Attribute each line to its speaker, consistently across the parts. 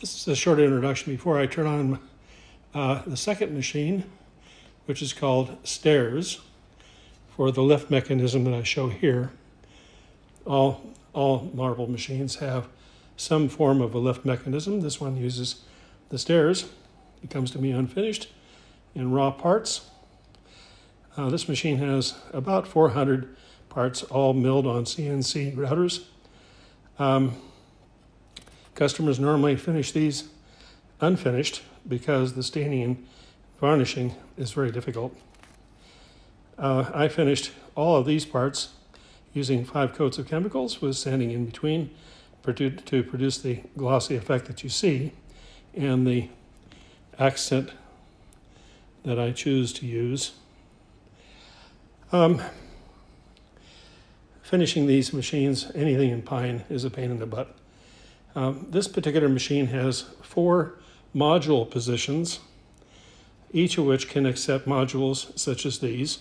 Speaker 1: This is a short introduction before I turn on uh, the second machine, which is called stairs, for the lift mechanism that I show here. All, all marble machines have some form of a lift mechanism. This one uses the stairs. It comes to me unfinished in raw parts. Uh, this machine has about 400 parts, all milled on CNC routers. Um, customers normally finish these unfinished because the staining and varnishing is very difficult. Uh, I finished all of these parts using five coats of chemicals with sanding in between to produce the glossy effect that you see and the accent that I choose to use. Um, finishing these machines, anything in pine, is a pain in the butt. Um, this particular machine has four module positions, each of which can accept modules such as these.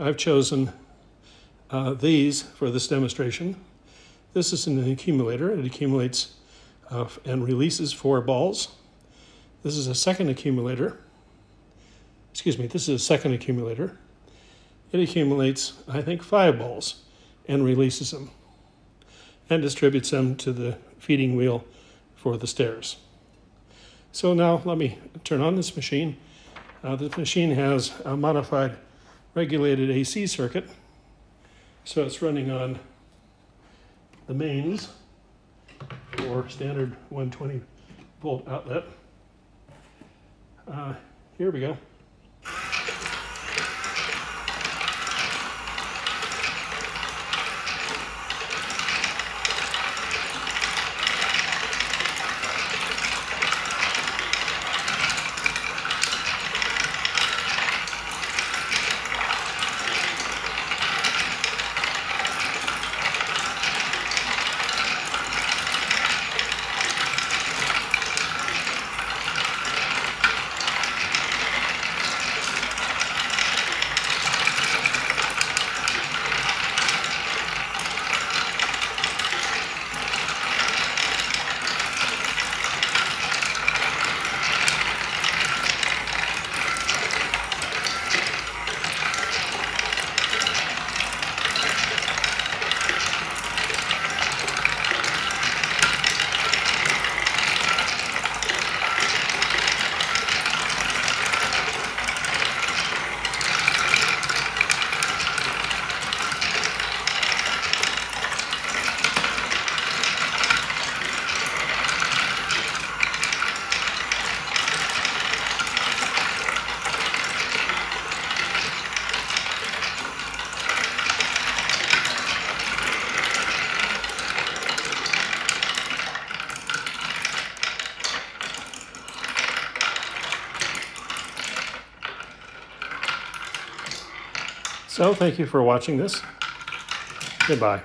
Speaker 1: I've chosen uh, these for this demonstration. This is an accumulator. It accumulates uh, and releases four balls. This is a second accumulator. Excuse me, this is a second accumulator. It accumulates, I think, five balls and releases them and distributes them to the feeding wheel for the stairs. So now let me turn on this machine. Uh, this machine has a modified regulated AC circuit. So it's running on the mains or standard 120 volt outlet. Uh, here we go. So thank you for watching this. Goodbye.